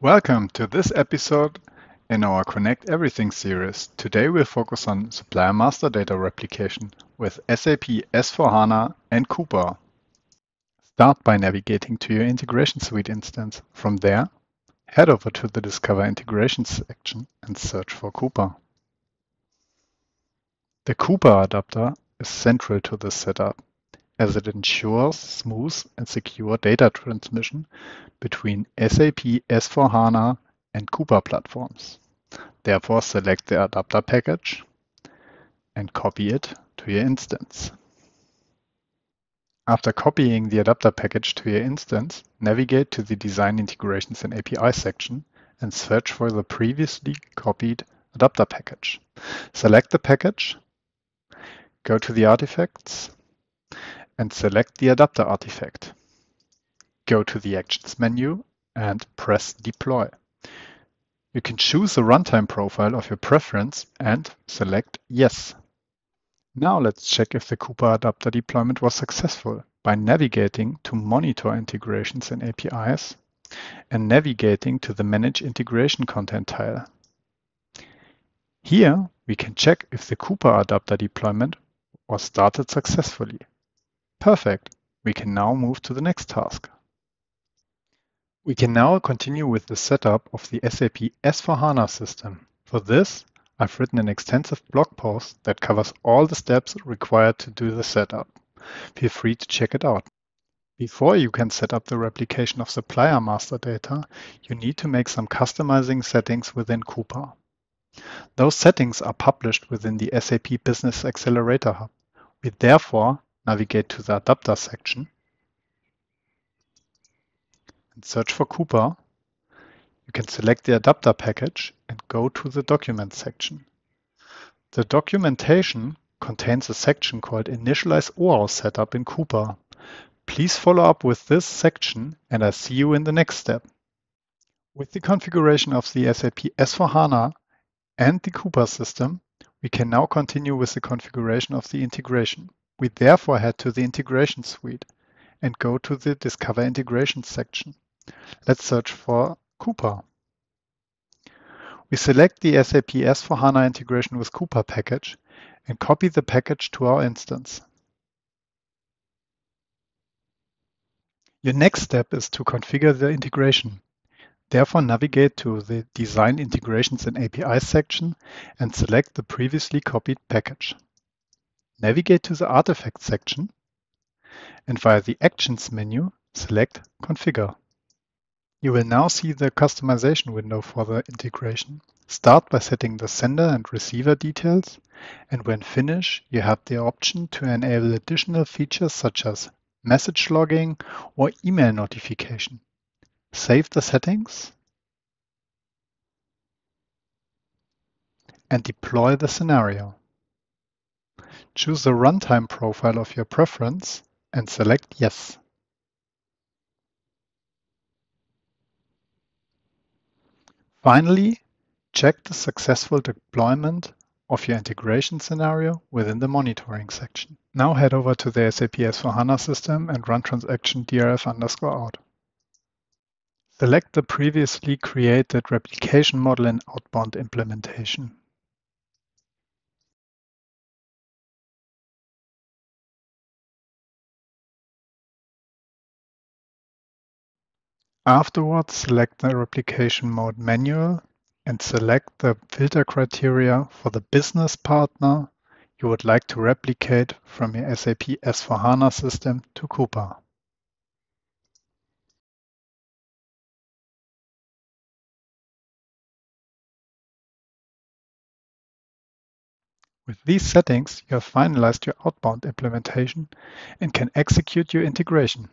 Welcome to this episode in our Connect Everything series. Today we'll focus on supplier master data replication with SAP S4HANA and Coupa. Start by navigating to your Integration Suite instance. From there, head over to the Discover Integrations section and search for Coupa. The Coupa adapter is central to this setup as it ensures smooth and secure data transmission between SAP S4HANA and Coupa platforms. Therefore, select the adapter package and copy it to your instance. After copying the adapter package to your instance, navigate to the Design Integrations and API section and search for the previously copied adapter package. Select the package, go to the artifacts, and select the adapter artifact. Go to the Actions menu and press Deploy. You can choose a runtime profile of your preference and select Yes. Now let's check if the Coupa adapter deployment was successful by navigating to Monitor Integrations and APIs and navigating to the Manage Integration Content tile. Here we can check if the Coupa adapter deployment was started successfully. Perfect. We can now move to the next task. We can now continue with the setup of the SAP S4HANA system. For this, I've written an extensive blog post that covers all the steps required to do the setup. Feel free to check it out. Before you can set up the replication of supplier master data, you need to make some customizing settings within Coupa. Those settings are published within the SAP Business Accelerator Hub. We therefore navigate to the adapter section and search for Coupa. You can select the adapter package and go to the document section. The documentation contains a section called Initialize OAuth Setup in Coupa. Please follow up with this section and I see you in the next step. With the configuration of the SAP S4HANA and the Coupa system, we can now continue with the configuration of the integration. We therefore head to the Integration Suite and go to the Discover Integrations section. Let's search for Coupa. We select the SAP S4HANA integration with Coupa package and copy the package to our instance. Your next step is to configure the integration. Therefore, navigate to the Design Integrations and APIs section and select the previously copied package. Navigate to the Artifacts section and via the Actions menu, select Configure. You will now see the customization window for the integration. Start by setting the sender and receiver details, and when finished, you have the option to enable additional features such as message logging or email notification. Save the settings and deploy the scenario. Choose the runtime profile of your preference and select Yes. Finally, check the successful deployment of your integration scenario within the monitoring section. Now head over to the SAP S4HANA system and run transaction drf underscore out. Select the previously created replication model in outbound implementation. Afterwards, select the replication mode manual and select the filter criteria for the business partner you would like to replicate from your SAP S4HANA system to Coupa. With these settings, you have finalized your outbound implementation and can execute your integration.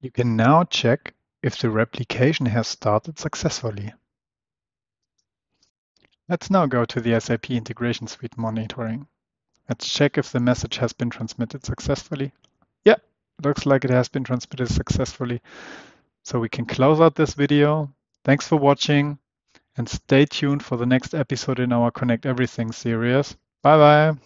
You can now check if the replication has started successfully. Let's now go to the SAP Integration Suite monitoring. Let's check if the message has been transmitted successfully. Yeah, looks like it has been transmitted successfully. So we can close out this video. Thanks for watching and stay tuned for the next episode in our Connect Everything series. Bye bye.